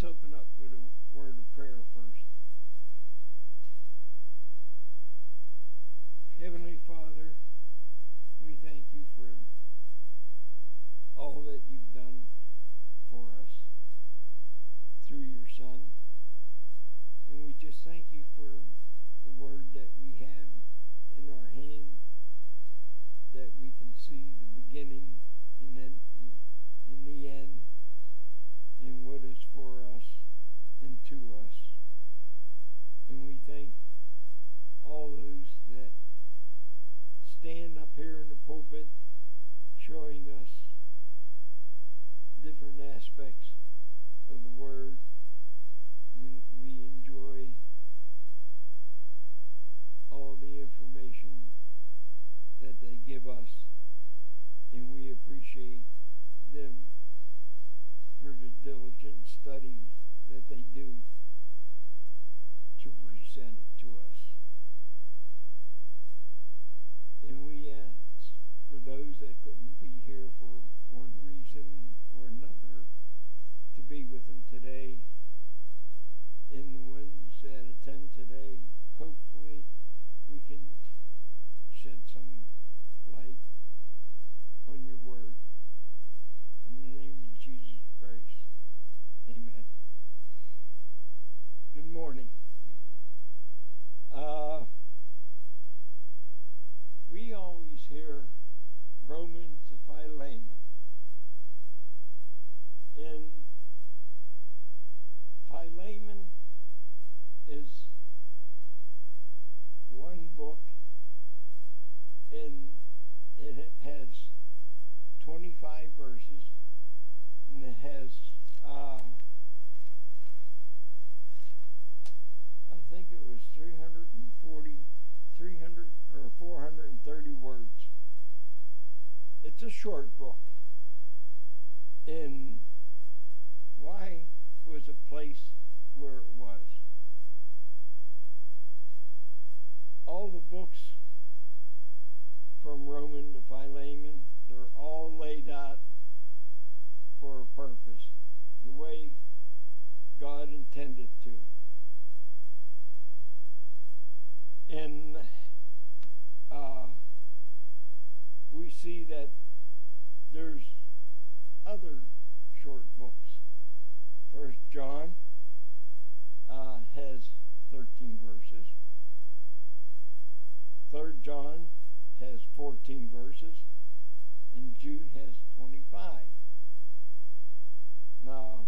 let's open up with a word of prayer first. Heavenly Father, we thank you for all that you've done for us through your Son. And we just thank you for the word that we have in our hand that we can see the beginning and then in the end and what is for us and to us. And we thank all those that stand up here in the pulpit showing us different aspects of the Word. And we enjoy all the information that they give us, and we appreciate them for the diligent study that they do to present it to us. And we ask for those that couldn't be here for one reason or another to be with them today, and the ones that attend today, hopefully we can shed some light on your word. In the name of Jesus Christ. Amen. Good morning. Uh, we always hear Romans to Philemon. And Philemon is one book and it has 25 verses it has uh, I think it was 340 300 or 430 words. It's a short book. And why was a place where it was? All the books from Roman to Philemon, they're all laid out for a purpose, the way God intended to. And uh, we see that there's other short books. First John uh, has 13 verses. Third John has 14 verses, and Jude has 25. Now,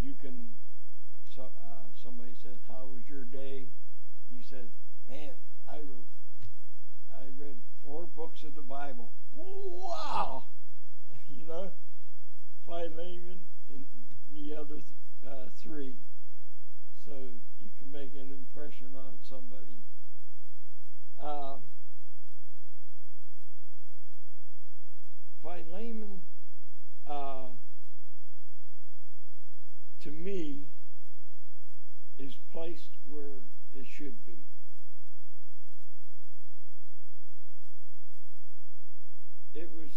you can, so, uh, somebody says, how was your day? You said, man, I wrote, I read four books of the Bible. Wow! you know, Philemon and the other th- uh, three. So you can make an impression on somebody. Uh, Philemon, uh, to me, is placed where it should be. It was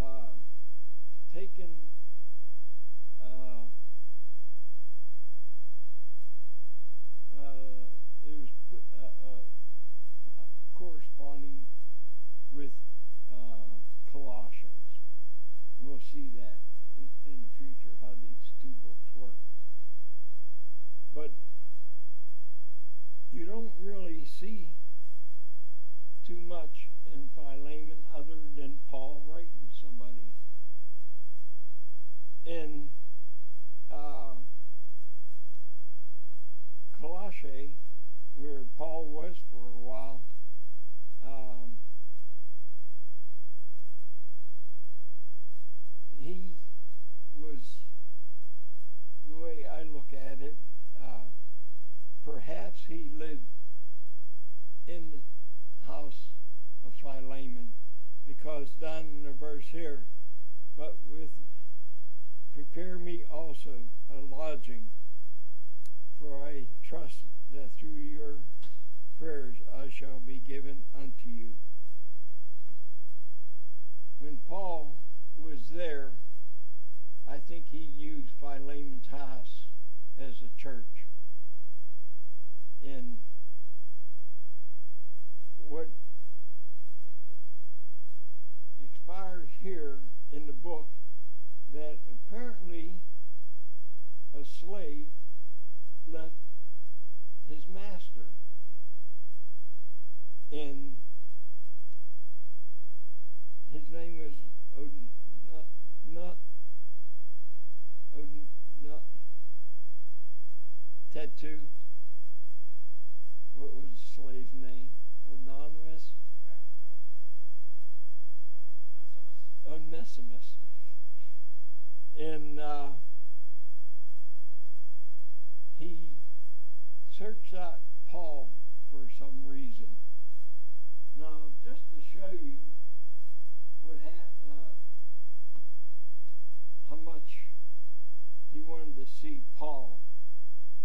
uh, taken uh, uh, it was put, uh, uh, corresponding with uh, Colossians. We'll see that in, in the future how these two books work. But you don't really see too much in Philemon other than Paul writing somebody. In uh, Colossae, where Paul was for a while, um, he was, the way I look at it, uh, perhaps he lived in the house of Philemon, because down in the verse here, but with prepare me also a lodging, for I trust that through your prayers I shall be given unto you. When Paul was there, I think he used Philemon's house as a church. And what expires here in the book that apparently a slave left his master. And his name was Odin, not, Odin, not, Tattoo. What was the slave's name? Anonymous? Onesimus. And uh, he searched out Paul for some reason. Now, just to show you what ha- uh, how much he wanted to see Paul.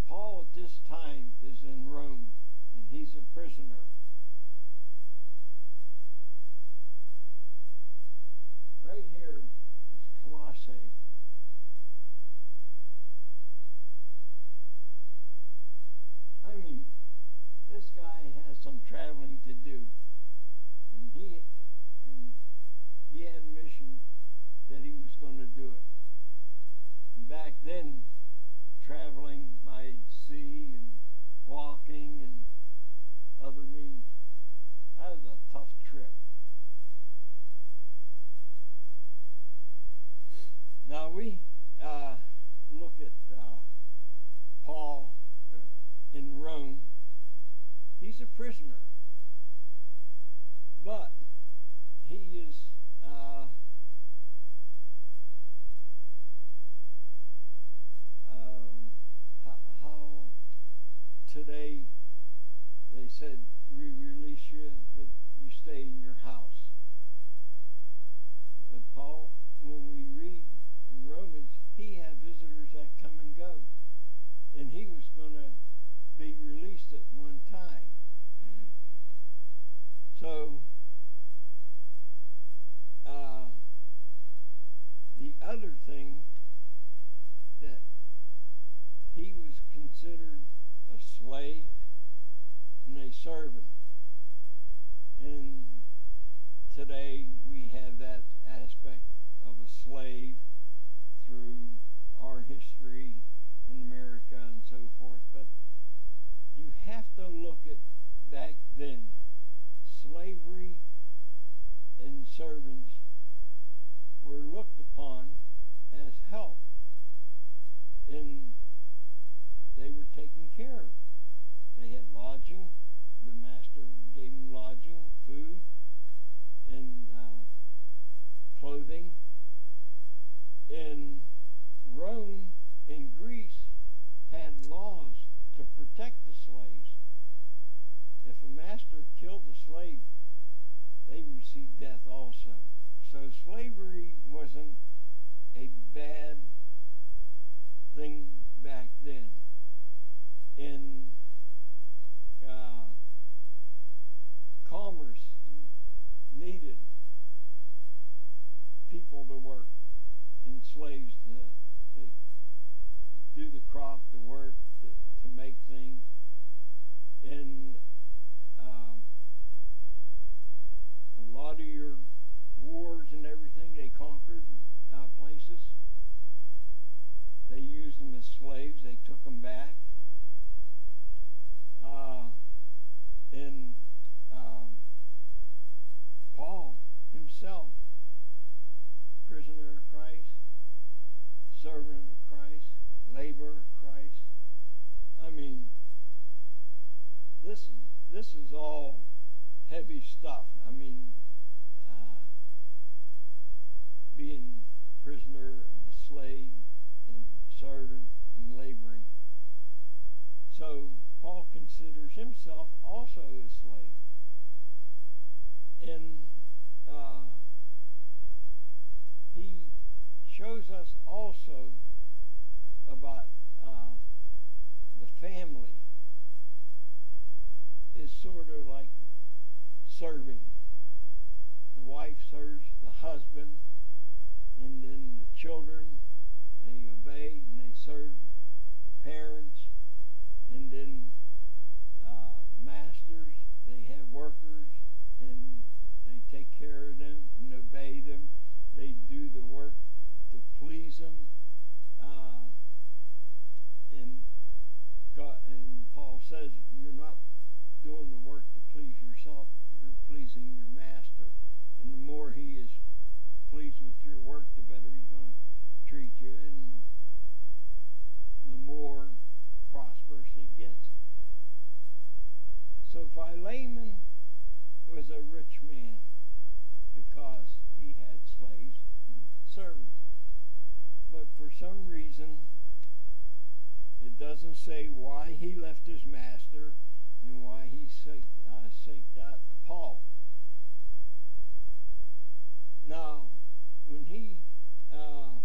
Paul at this time is in Rome, and he's a prisoner. Right here is Colossae. I mean, this guy has some traveling to do, and he and he had a mission that he was going to do it. Back then, traveling by sea and walking and other means, that was a tough trip. Now we uh, look at uh, Paul uh, in Rome. He's a prisoner, but he is uh, um, how, how today they said we release you, but you stay in your house. But Paul, when we read in Romans, he had visitors that come and go, and he was going to be released at one time. So uh, the other thing that he was considered a slave and a servant. And today we have that aspect of a slave through our history in America and so forth. But you have to look at back then slavery and servants were looked upon as help and they were taken care of. They had lodging. The master gave them lodging, food, and uh, clothing. In Rome and Greece had laws to protect the slaves. If a master killed a slave, they received death also. So slavery wasn't a bad thing back then. In uh, commerce needed people to work and slaves to, to do the crop, to work, to, to make things. And um, a lot of your wars and everything, they conquered uh, places. They used them as slaves. They took them back. Uh, and um, Paul himself, prisoner of Christ, servant of Christ, laborer of Christ. I mean, this this is all heavy stuff. I mean, uh, being a prisoner and a slave and a servant and laboring. So Paul considers himself also a slave. And uh, he shows us also about uh, the family is sort of like serving. The wife serves the husband, and then the children they obey and they serve the parents and then uh, masters they have workers and they take care of them and obey them. They do the work to please them uh, and God and Paul says you're not doing the work to please yourself you're pleasing your master. And the more he is pleased with your work the better he's going to treat you and the more prosperous it gets. So Philemon was a rich man because he had slaves and servants. But for some reason, it doesn't say why he left his master and why he uh, saked out Paul. Now, when he uh,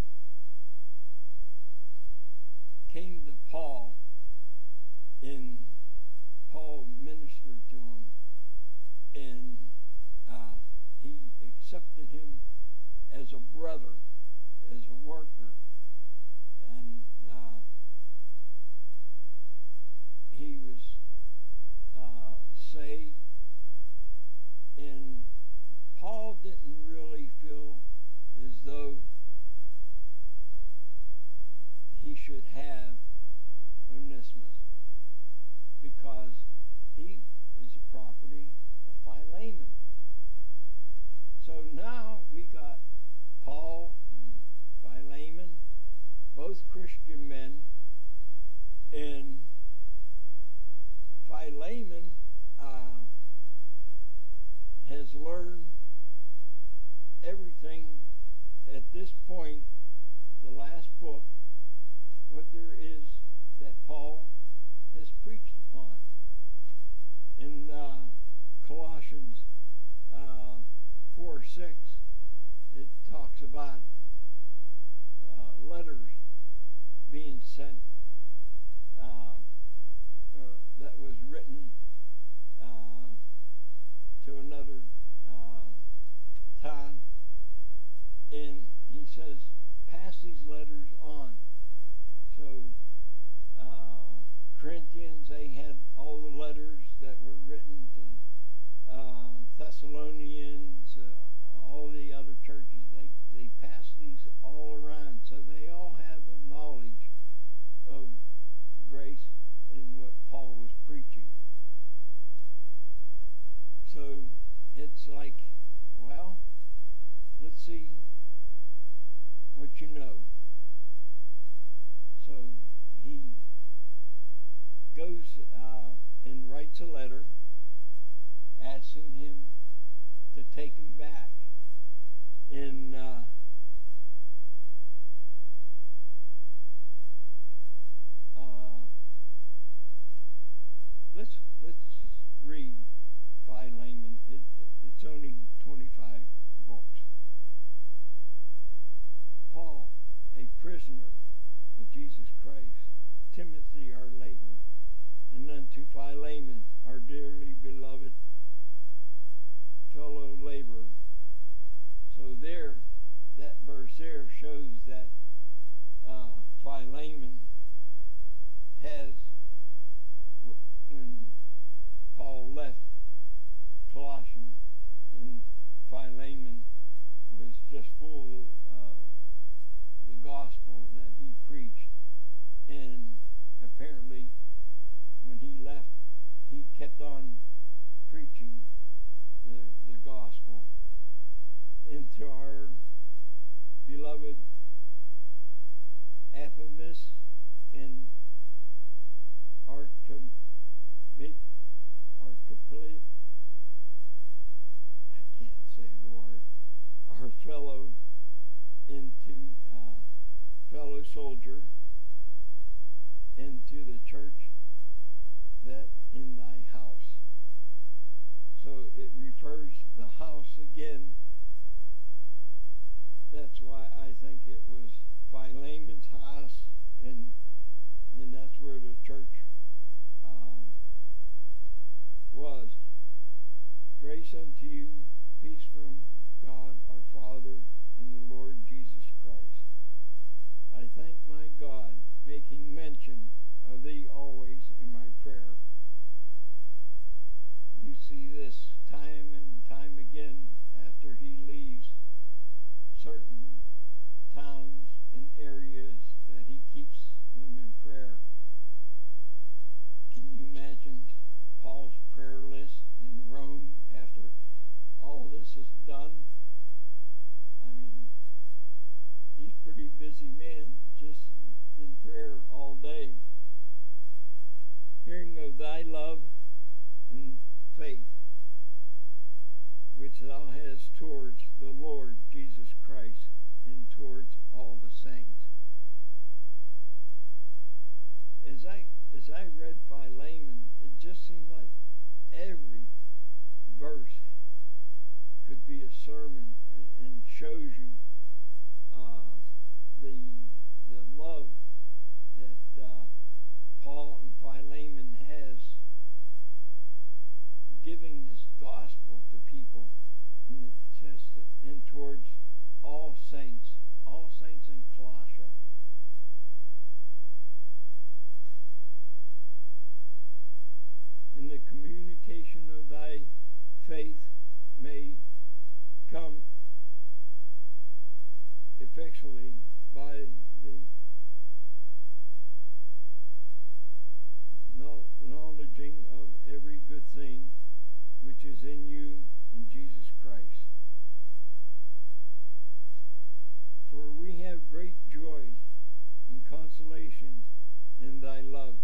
came to Paul and Paul ministered to him and uh, he accepted him as a brother, as a worker, and uh, he was uh, saved. And Paul didn't really feel as though he should have Onesimus because he is a property of Philemon. So now we got Paul and Philemon, both Christian men, and Philemon uh, has learned everything at this point, the last book, what there is that Paul has preached upon. In uh, Colossians uh, 4 6, it talks about uh, letters being sent uh, that was written uh, to another uh, time and he says, pass these letters on. So, uh, Corinthians, they had all the letters that were written to uh, Uh, all the other churches. They, they passed these all around. So they all have a knowledge of grace and what Paul was preaching. So it's like, well, let's see what you know. So he goes uh, and writes a letter asking him to take him back. In uh, uh, let's let's read Philemon. It, it's only twenty five books. Paul, a prisoner of Jesus Christ, Timothy, our laborer, and unto Philemon, our dearly beloved fellow laborer. So there, that verse there shows that uh, Philemon has, when Paul left Colossians, and Philemon was just full of uh, the gospel that he preached. And apparently, when he left, he kept on preaching the, the gospel into our beloved Aphemus and Archimate, Archipelate, I can't say the word, our fellow into uh, fellow soldier into the church that in thy house. So it refers the house again. That's why I think it was Philemon's house, and and that's where the church uh, was. Grace unto you, peace from God our Father in the Lord Jesus Christ. I thank my God, making mention of thee always in my prayer. You see this time and time again after he leaves certain towns and areas that he keeps them in prayer. Can you imagine Paul's prayer list in Rome after all this is done? I mean, he's pretty busy man just in prayer all day. Hearing of thy love and faith which thou hast towards the Lord Jesus Christ and towards all the saints. As I as I read Philemon, it just seemed like every verse could be a sermon and, shows you uh, the the love that uh, Paul and Philemon has giving this gospel to people, and it says that, and towards all saints, all saints in Colossia. In the communication of thy faith may come effectually by the knowledging of every good thing which is in you in Jesus Christ. For we have great joy and consolation in thy love,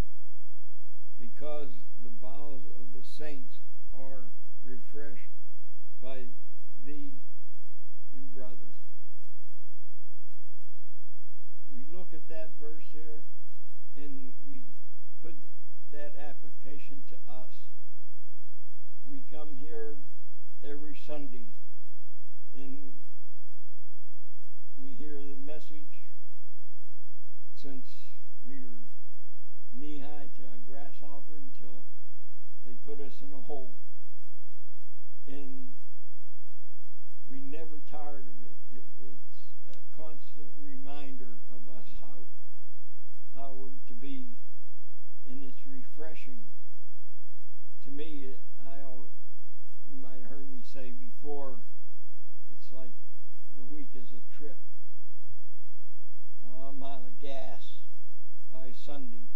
because the bowels of the saints are refreshed by thee and brother. We look at that verse here and we put that application to us. We come here every Sunday and we hear the message since we were knee high to a grasshopper until they put us in a hole. And we never tired of it. it. It's a constant reminder of us how how we're to be, and it's refreshing. To me, I you might have heard me say before, it's like the week is a trip. I'm out of gas by Sunday,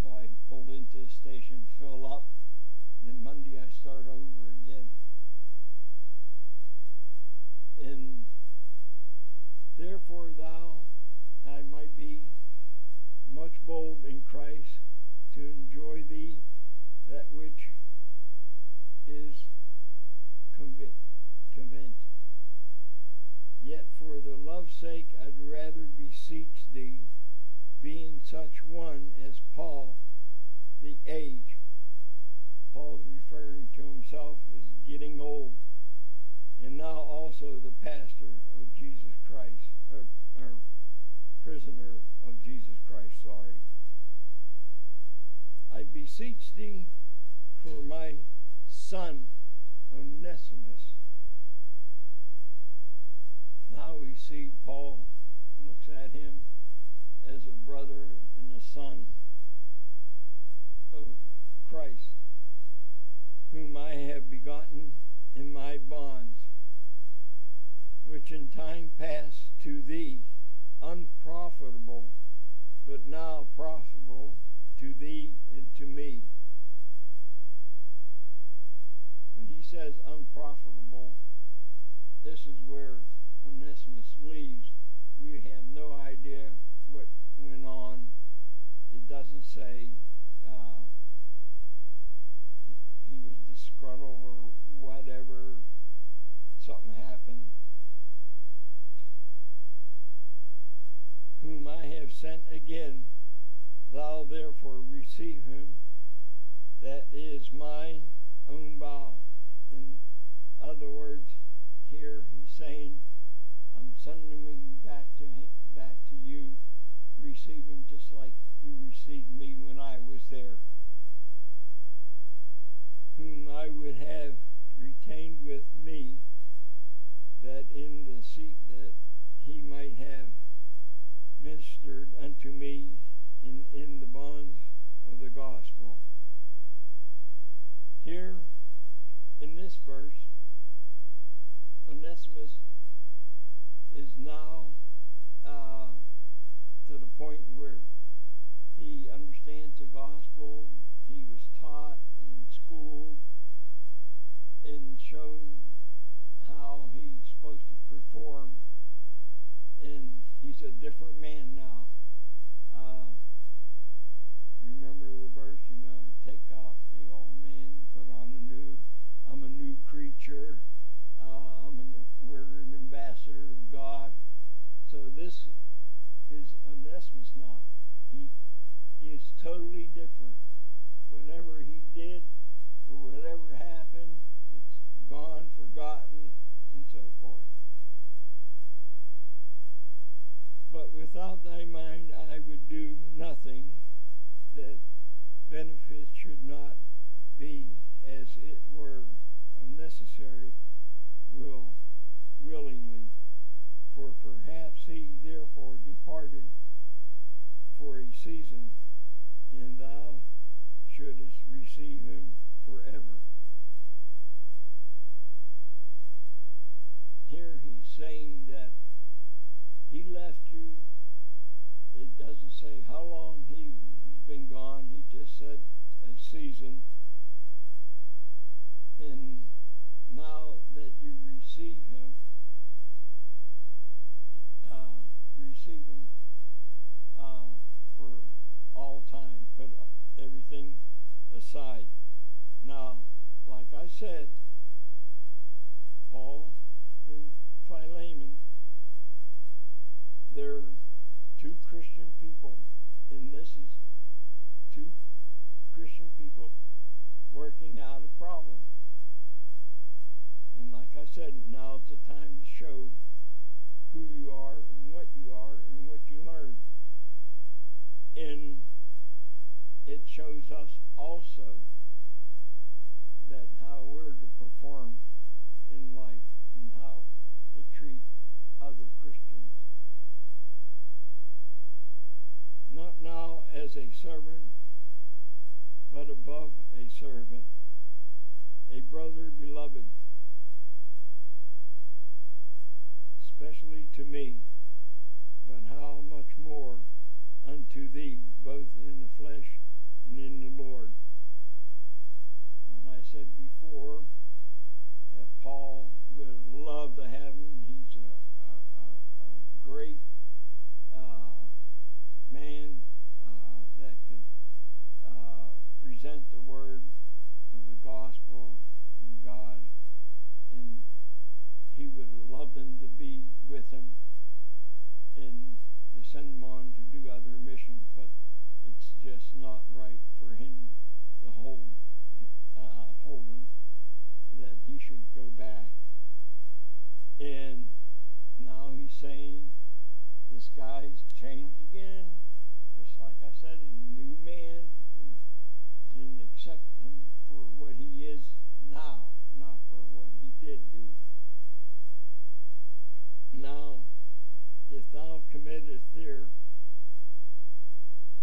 so I pulled into the station, fill up, then Monday I start over again. And therefore thou I might be much bold in Christ to enjoy thee that which is convent. Yet for the love's sake I'd rather beseech thee, being such one as Paul, the age. Paul's referring to himself as getting old, and now also the pastor of Jesus Christ, or, or prisoner of Jesus Christ, sorry. I beseech thee for my son Onesimus. Now we see Paul looks at him as a brother and a son of Christ, whom I have begotten in my bonds, which in time past to thee unprofitable, but now profitable to thee and to me. When he says unprofitable, this is where Onesimus leaves. We have no idea what went on. It doesn't say uh, he was disgruntled or whatever. Something happened. Whom I have sent again, thou therefore receive him. That is my own bowel. In other words, here he's saying, I'm sending him back to him, back to you. Receive him just like you received me when I was there. Whom I would have retained with me, that in the seat that he might have ministered unto me in, in the bonds of the gospel. Here in this verse, Onesimus is now uh, to the point where he understands the gospel. He was taught in school and shown how he's supposed to perform. And he's a different man now. Uh, remember the verse, you know, take off the old man, put on the new. I'm a new creature. Uh, I'm an, we're an ambassador of God. So this is Onesimus now. He, he is totally different. Whatever he did or whatever happened, it's gone, forgotten, and so forth. But without thy mind I would do nothing that benefit should not be as it were necessary will willingly. For perhaps he therefore departed for a season and thou shouldest receive him forever. Here he's saying that he left you. It doesn't say how long he been gone. He just said a season. And now that you receive him uh, receive him uh, for all time put everything aside. Now like i said paul and philemon they're two Christian people, and this is two Christian people working out a problem. And like I said, now's the time to show who you are and what you are and what you learn. And it shows us also that how we're to perform in life and how to treat other Christians. Not now as a servant, but above a servant, a brother beloved, especially to me, but how much more unto thee, both in the flesh and in the Lord. And I said before that Paul would love to have him. He's a, a, a, a great uh, man uh, that could uh, present the word of the gospel from God, and he would loved them to be with him and to send them on to do other missions, but it's just not right for him to hold uh, hold him that he should go back. And now he's saying this guy's changed again, just like I said, a new man, and, accept him for what he is now, not for what he did do. Now, if thou committest there,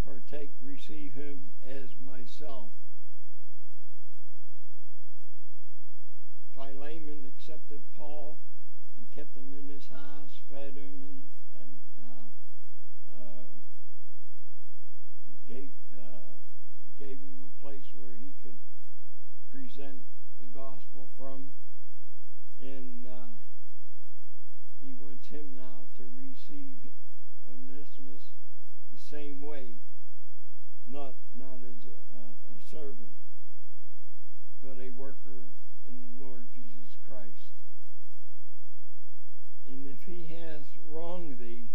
partake, receive him as myself. Philemon accepted Paul and kept him in his house, fed him, and, and uh, uh, gave, uh, gave him place where he could present the gospel from. And uh, he wants him now to receive Onesimus the same way, not, not as a, a servant, but a worker in the Lord Jesus Christ. And if he has wronged thee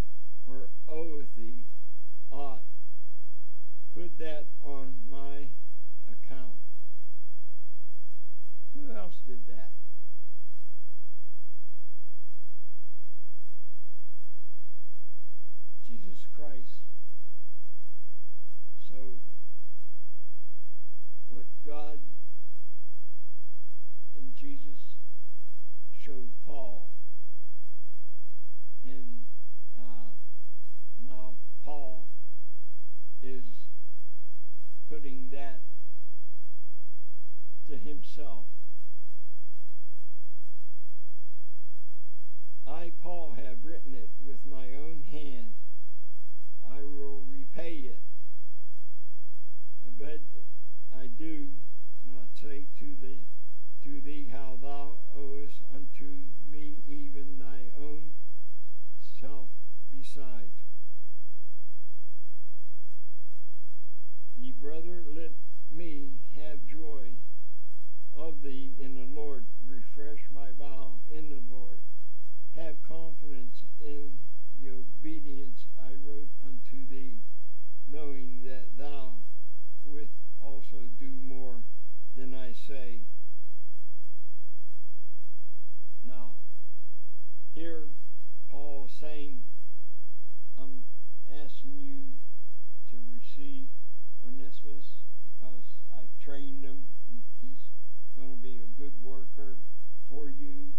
or oweth thee aught, put that on my account. Who else did that? Jesus Christ. So, what God and Jesus showed Paul putting that to himself. I, Paul, have written it with my own hand. I will repay it. But I do not say to thee, to thee how thou owest unto me even thy own self besides. Ye brother, let me have joy of thee in the Lord. Refresh my vow in the Lord. Have confidence in the obedience I wrote unto thee, knowing that thou wilt also do more than I say. Now, here Paul saying, I'm asking you to receive Onesimus because I've trained him and he's going to be a good worker for you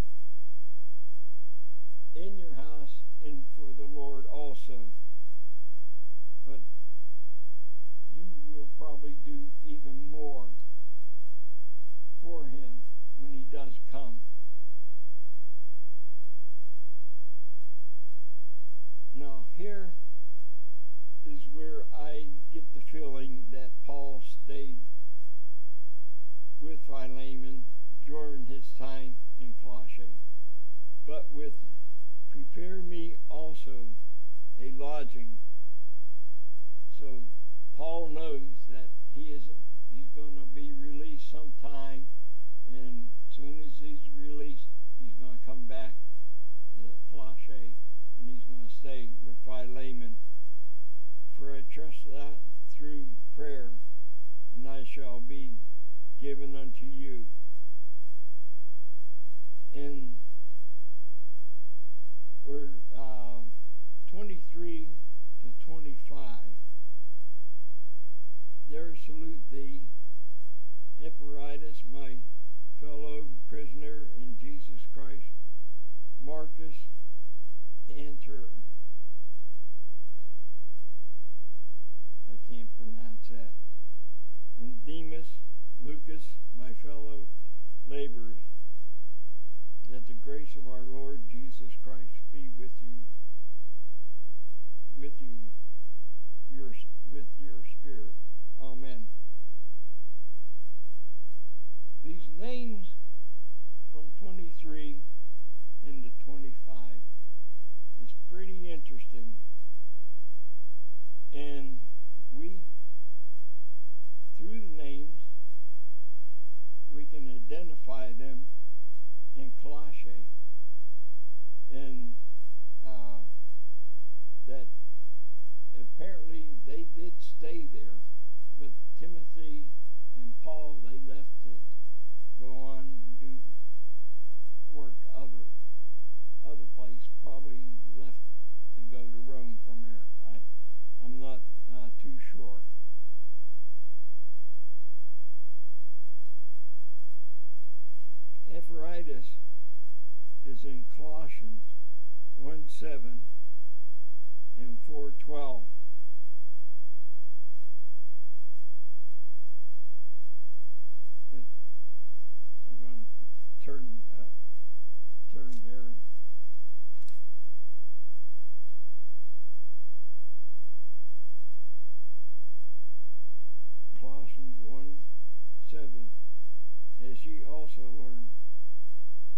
in your house and for the Lord also. But you will probably do even more for him when he does come. Now, here is where I get the feeling that Paul stayed with Philemon during his time in Colossae, but with prepare me also a lodging. So Paul knows that 5. There salute thee, Eperitus, my fellow prisoner in Jesus Christ, Marcus Enter. I can't pronounce that. And Demas, Lucas, my fellow laborers, that the grace of our Lord Jesus Christ be with you, with you your, with your spirit. Amen. These names from 23 into 25 is pretty interesting. And we, through the names, we can identify them in Colossae. And uh, that apparently they did stay there, but Timothy and Paul, they left to go on to do work other other place, probably left to go to Rome from here. I, I'm not uh, too sure. Epaphroditus is in Colossians 1 7 and 412. But I'm going to turn uh, turn there. Colossians 1 7. As ye also learn,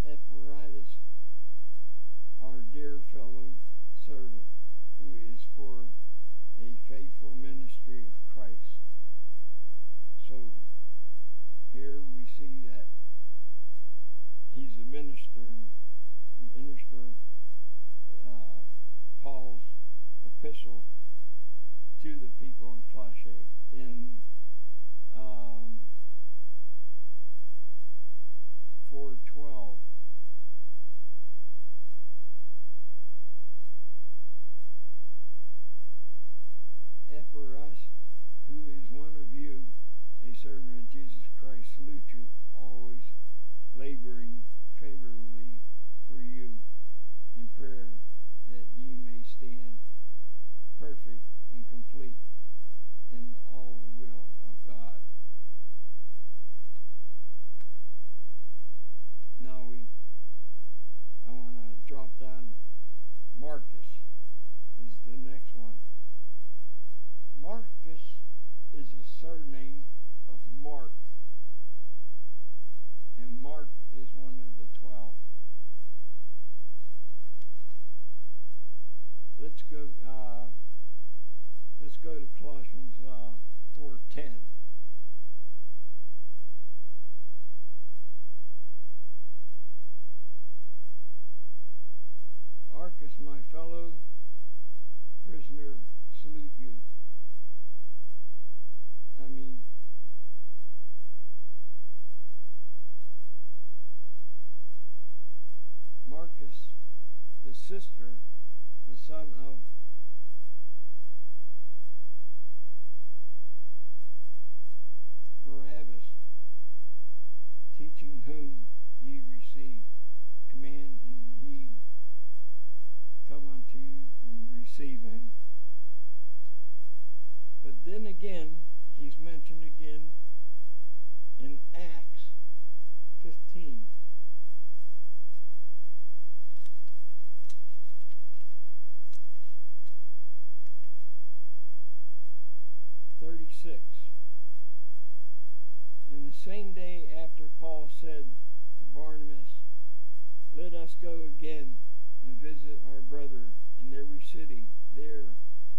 Epaphroditus, our dear fellow servant, who is for a faithful ministry of Christ. So here we see that he's a minister, minister uh, Paul's epistle to the people in Colossae in um, 412. Epaphras, who is one of you, a servant of Jesus Christ, salute you, always laboring favorably for you in prayer that ye may stand perfect and complete in all the will of God. Now we, I want to drop down. Marcus is the next one. Marcus is a surname of Mark, and Mark is one of the twelve. Let's go. Uh, let's go to Colossians uh, four ten. Archus, my fellow prisoner, salute you. I mean, Marcus, the sister, the son of Barabbas, teaching whom ye received command, and he come unto you and receive him. But then again, he's mentioned again in Acts 15. Thirty-six. In the same day after Paul said to Barnabas, Let us go again and visit our brother in every city. There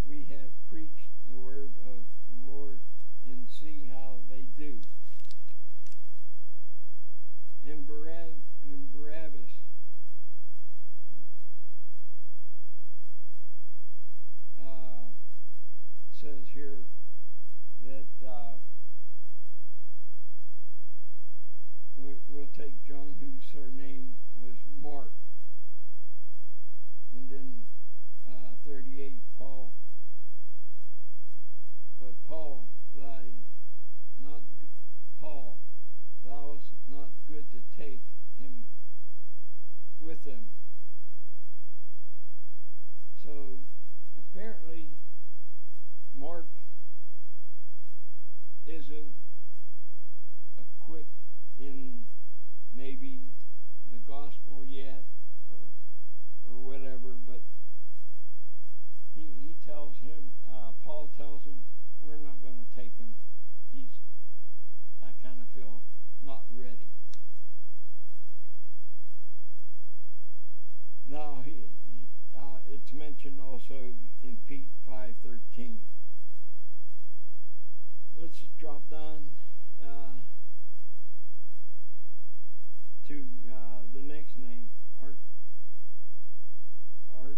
we have preached the word of the Lord and see how they do. And, Barab- and Barabbas uh, says here that uh, we, we'll take John, whose surname was Mark. And then uh, 38, Paul. But Paul, thy not Paul, thou was not good to take him with them. So apparently, Mark isn't equipped in maybe the gospel yet or or whatever, but he he tells him uh, Paul tells him we're not going to take him. He's I kind of feel not ready. Now he, he uh, it's mentioned also in Pete five thirteen. Let's just drop down uh, to uh, the next name. Art. I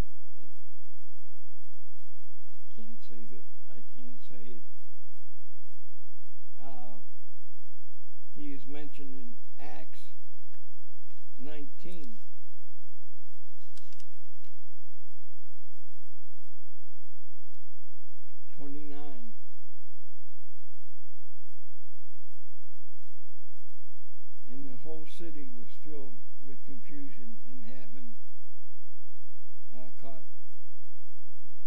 can't say that. It. Uh, he is mentioned in Acts 19. Twenty-nine. And the whole city was filled with confusion and having uh, caught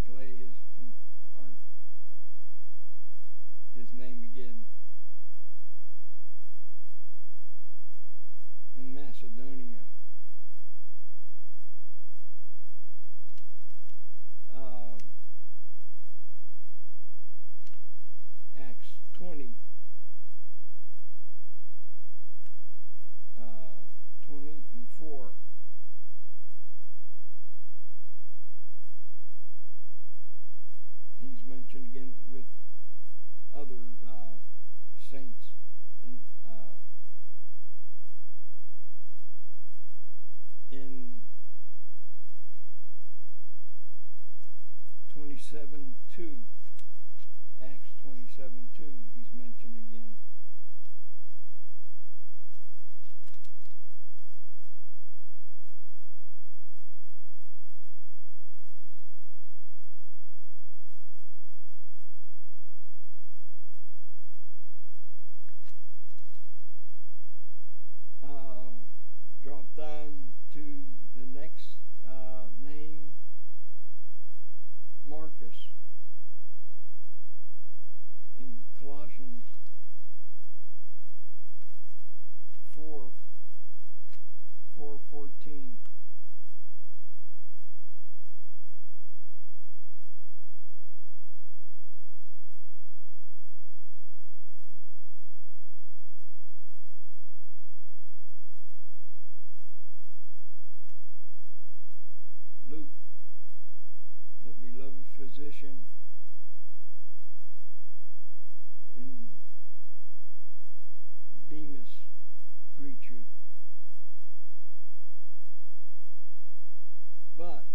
Gaius and Art, his name again, in Macedonia. Uh, Acts 20. Uh, 20 and 4. He's mentioned again with other uh, saints in, uh, in 27 2. Acts 27 2, he's mentioned again. Uh, drop down to the next uh, name, Marcus. Colossians 4 414. Luke, the beloved in Demas greet you. But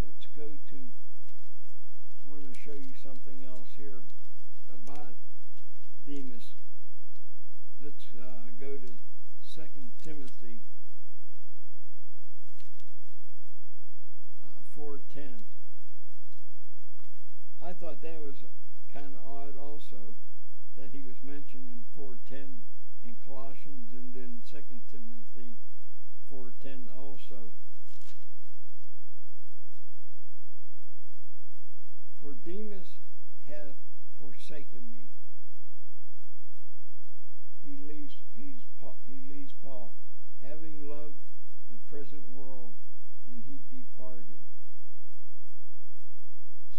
let's go to I want to show you something else here about Demas. Let's uh, go to Second Timothy uh, four ten. I thought that was kind of odd also that he was mentioned in 410 in Colossians and then 2 Timothy 410 also. For Demas hath forsaken me. He leaves he's he leaves Paul, having loved the present world, and he departed.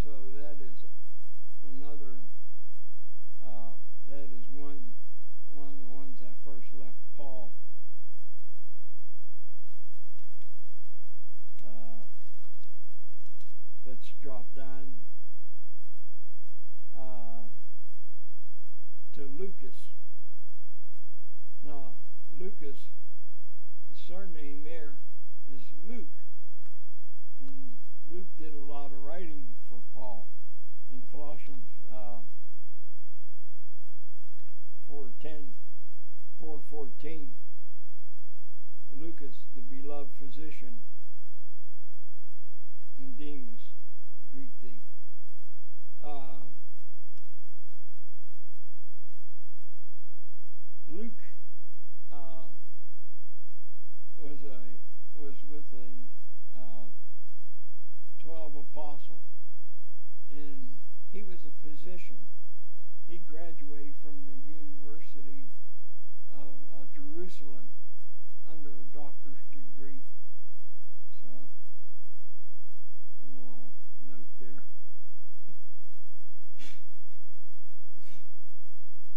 So that is another uh, that is one one of the ones that first left Paul. Uh, let's drop down uh, to Lucas. Now, Lucas, the surname there is Luke. And Luke did a lot of writing for Paul in Colossians uh, 4.10, 4.14. Lucas, the beloved physician, and Demas, greet thee. Uh, Luke uh, was a was with a uh, twelve apostle, and he was a physician. He graduated from the University of uh, Jerusalem under a doctor's degree. So, a little note there.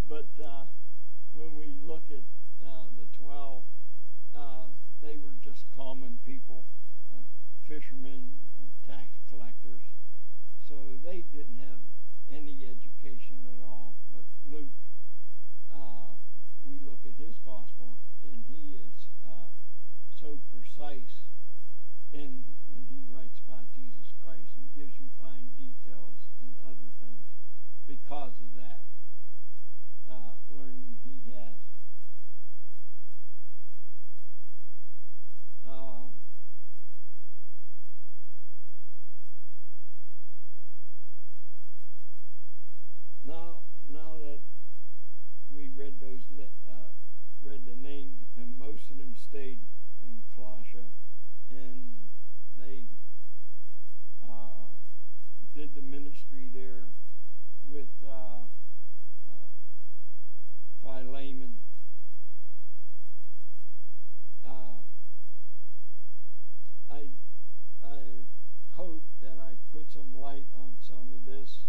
but uh, when we look at uh, the 12, uh, they were just common people, uh, fishermen, tax collectors. So they didn't have any education at all. But Luke, uh, we look at his gospel, and he is uh, so precise in when he writes about Jesus Christ and gives you fine details and other things because of that uh, learning he has. Uh, now, now that we read those, uh, read the names, and most of them stayed in Colossia, and they uh, did the ministry there with uh, uh, Philemon. Uh, I I hope that I put some light on some of this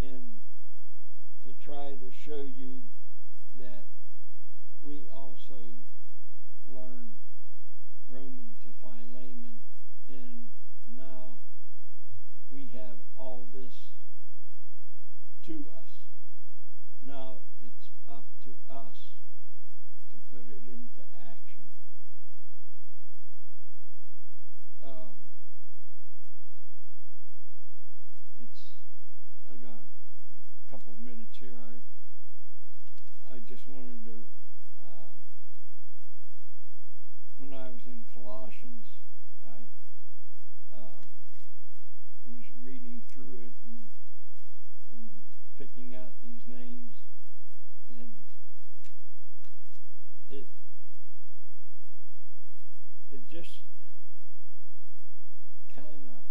and to try to show you that we also learn Roman to Philemon and now we have all this to us. Now it's up to us to put it into action. Um, it's I got a couple minutes here. I just wanted to uh, when I was in Colossians, I um, was reading through it and, and picking out these names, and it it just kind of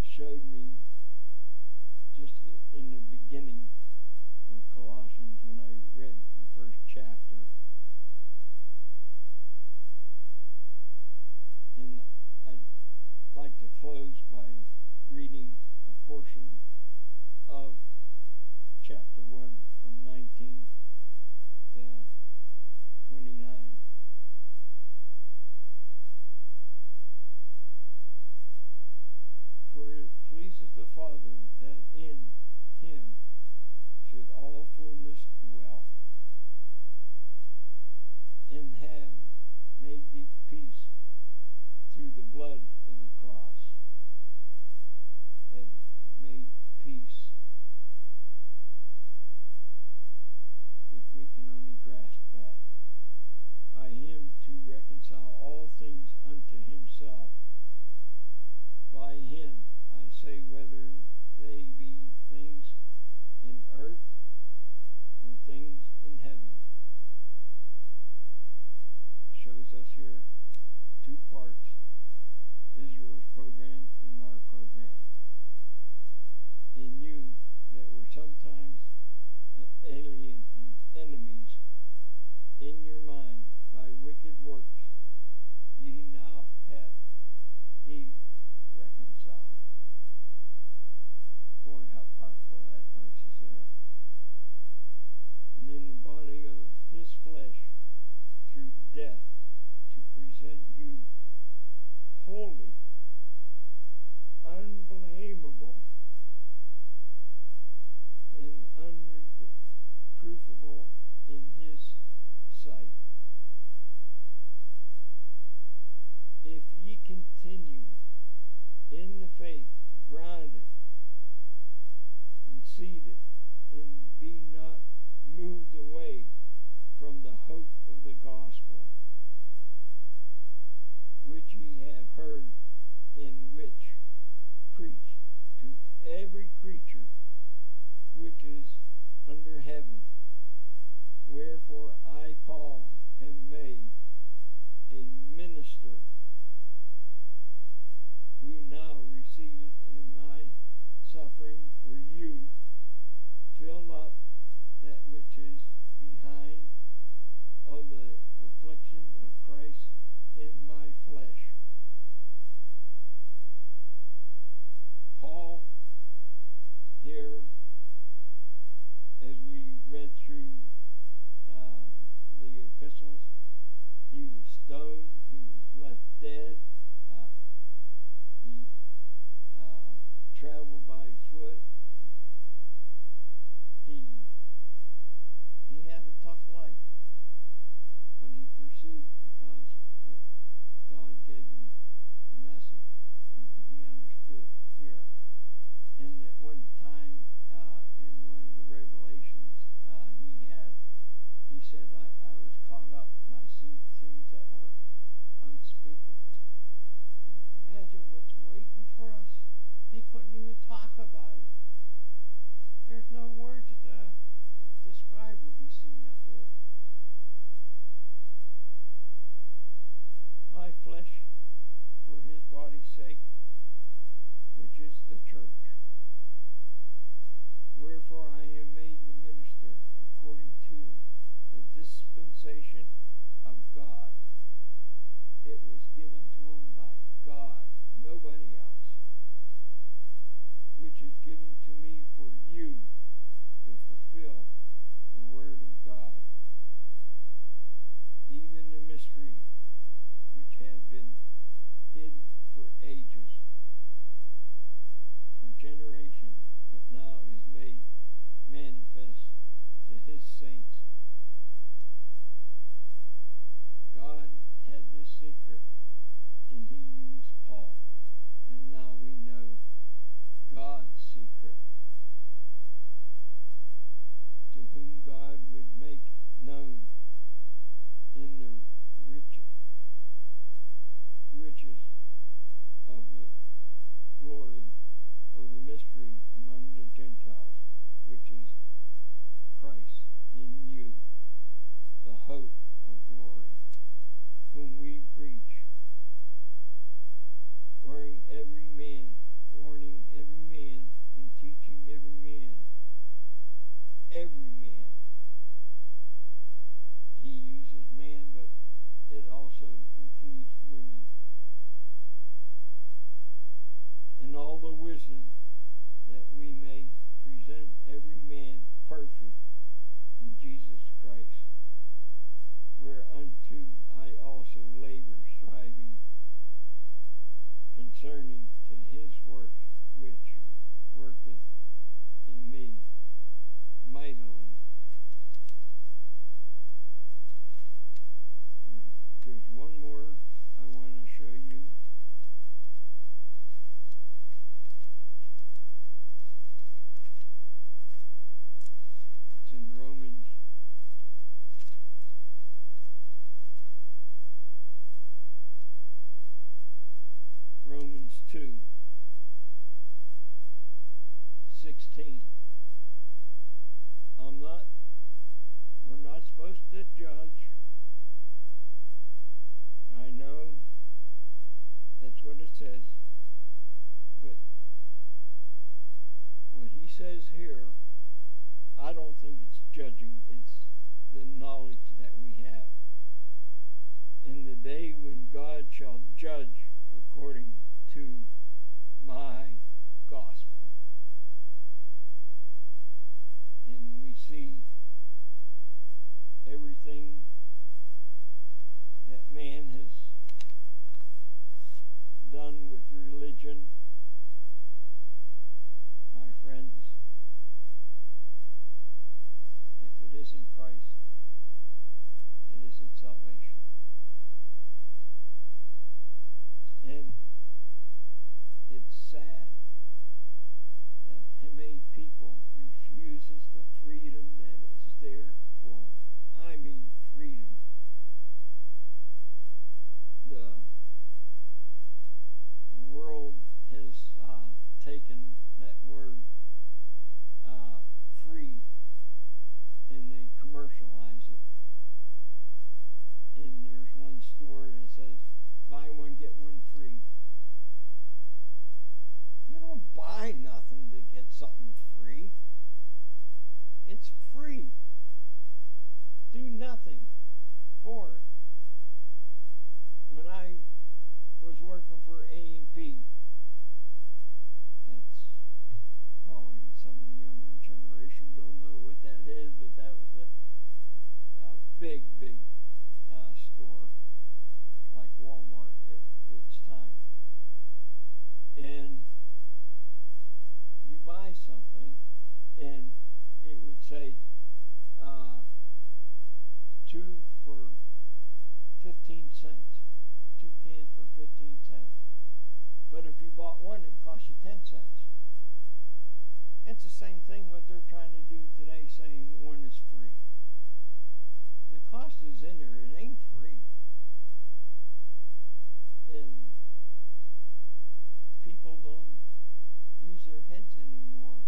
showed me just the, in the beginning of Colossians when I read the first chapter. And I'd like to close by reading a portion of chapter 1 from 19 to 29. For it pleases the Father that in him should all fullness dwell, and have made thee peace through the blood of the cross, have made peace. If we can only grasp that. By him to reconcile all things unto himself. By him, Whether they be things in earth or things in heaven. Shows us here two parts Israel's program and our program. In you that were sometimes uh, alien and enemies in your mind by wicked works, ye now have ye reconciled. Boy, how powerful that verse is there. And in the body of his flesh through death to present you holy, unblameable, and unreprovable in his sight. If ye continue in the faith, grounded seated, and be not moved away from the hope of the gospel, which ye have heard, in which preached to every creature which is under heaven. Wherefore I, Paul, am made a minister who now receiveth in my suffering for you, fill up that which is behind of the affliction of Christ in my flesh. Paul, here, as we read through uh, the epistles, he was stoned, he was left dead, uh, he uh, traveled by foot. He he had a tough life, but he pursued because what God gave him the message, and he understood here. And at one time, uh, in one of the revelations uh, he had, he said, I, I was caught up and I see things that were unspeakable. Imagine what's waiting for us. He couldn't even talk about it. There's no words to describe what he's seen up here. My flesh for his body's sake, which is the church. Wherefore I am made the minister according to the dispensation of God. It was given to him by God, nobody else, which is given to me for you to fulfill the Word of God, even the mystery which had been hidden for ages, for generations, but now is made manifest to his saints. God had this secret, and he used Paul. And now we know God's secret, to whom God would make known in the rich, riches of the glory of the mystery among the Gentiles, which is Christ in you, the hope of glory, whom we preach, warning every man, warning every man, and teaching every man also includes women. And all the wisdom that we may present every man perfect in Jesus Christ, whereunto I also labor, striving concerning to his work which worketh in me mightily. There's, one more I want to show you. It's in Romans. Romans 2 16. I'm not, we're not supposed to judge. I know that's what it says. But what he says here, I don't think it's judging, it's the knowledge that we have. In the day when God shall judge according to my gospel. And we see everything that man has done with religion, my friends. If it isn't Christ, it isn't salvation. And it's sad that how many people refuses the freedom that is there for them. I mean freedom. The, the world has uh, taken that word uh, free and they commercialize it. And there's one store that says, buy one, get one free. You don't buy nothing to get something free. It's free. Do nothing for it. When I was working for A&P, that's probably some of the younger generation don't know what that is, but that was a, a big, big uh, store like Walmart at its time. And you buy something, and it would say uh, two for 15 cents, two cans for 15 cents. But if you bought one, it cost you 10 cents. It's the same thing what they're trying to do today, saying one is free. Cost is in there, it ain't free. And people don't use their heads anymore.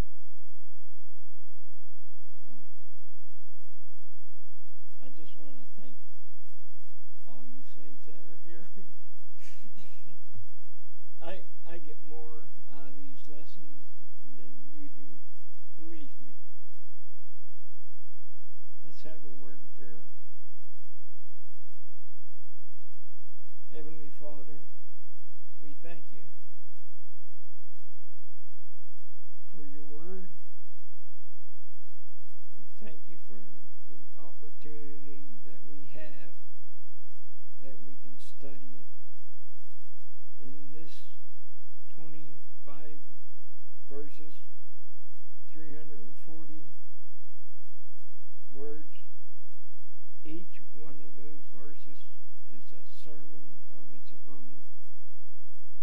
Oh. I just want to thank all you saints that are here. I I get more out of these lessons than you do. Believe me. Let's have a word of prayer. Heavenly Father, we thank you for your word. We thank you for the opportunity that we have that we can study it in this 25 verses, 340 words. Each one of those verses is a sermon of its own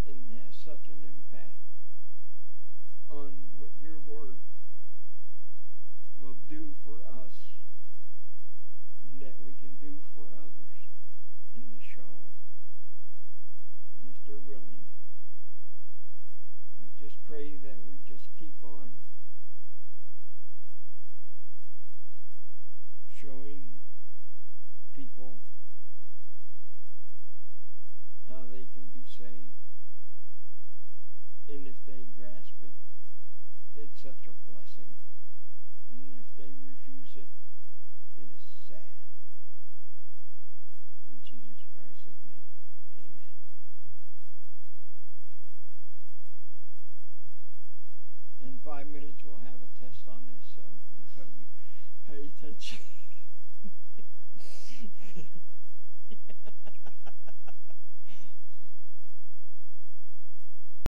and has such an impact on what your word will do for us and that we can do for others in the show. If they're willing, we just pray that we just keep on showing people how they can be saved. And if they grasp it, it's such a blessing. And if they refuse it, it is sad. In Jesus Christ's name, amen. In five minutes we'll have a test on this, so I hope you pay attention.